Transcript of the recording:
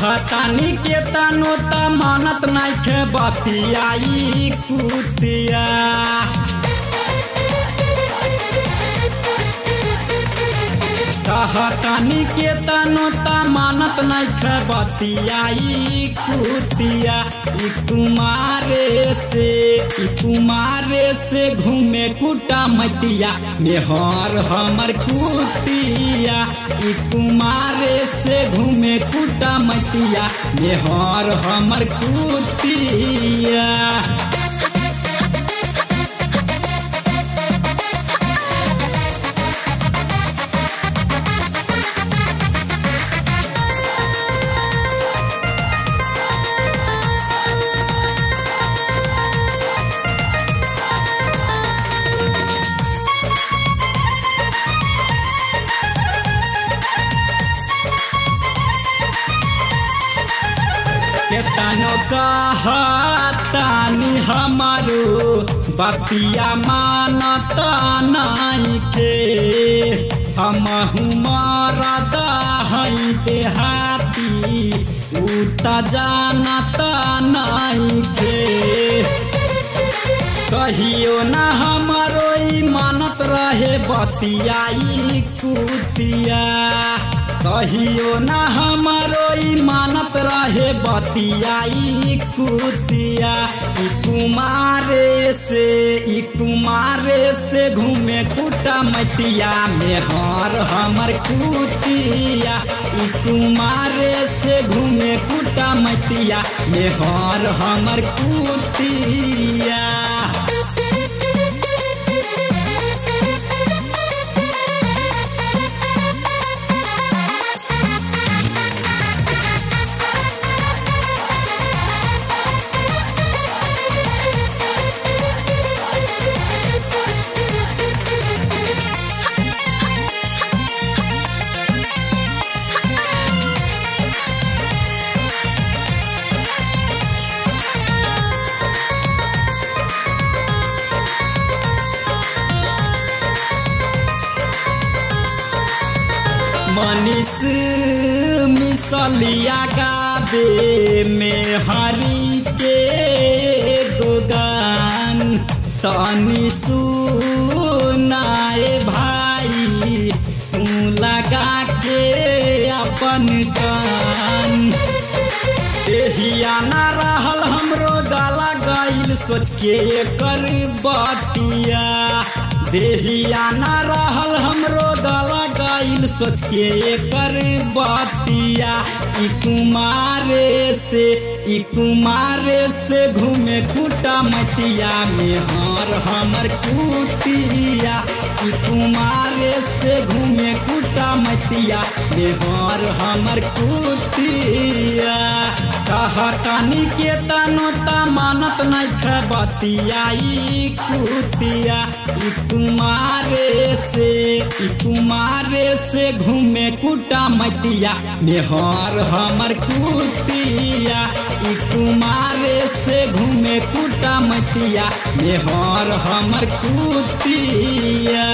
कहतानी के तनो त मानत नइखे बतियाई कुतिया। कहतानी के तनो त मानत नइखे बतियाई कुतिया। कुमारे कुमारे से घूमे कुटा मटिया, मेहर हमर कुटिया। कुमारे से घूमे कुटा मटिया, मेहर हमर कुतिया केतनो कहतानी हमारो बतिया मानत नइखे हमहु मरद हई देहाती उ त जानत नइखे कहियो ना हमारो मानत रहे बतियाई कुतिया। कहियो ना हमारो मानत रहे बतियाई कुतिया। कुमारे से कुमारे से घूमे कुटा मटिया मेहर हमर कुतिया कुमारे से घूमे कुटा मटिया मेहर हमर कुतिया। मनीष मिसलिया गाबे में हरी के गोगान तनी सुनाए भाई तू लगा के अपन कान। एहिया ना रहल हमरो गाला गईल सोच के कर बतिया देहिया ना रहल हमरो गाला गईल सोच के कर बतिया ई कुमारे से, ई कुमारे से घूमे कुटा मटिया में हर हमर कुतिया कुमारे से घूमे कुटा मटिया में हर हमर कुतिया कहतानी के तनो त मानत नइखे बतियाई कुतिया कुमारे से कुमारे से घूमे कुटा मटिया। मेहर हमर कुतिया कुमारे से घूमे कुटा मटिया। मेहर हमर कुतिया।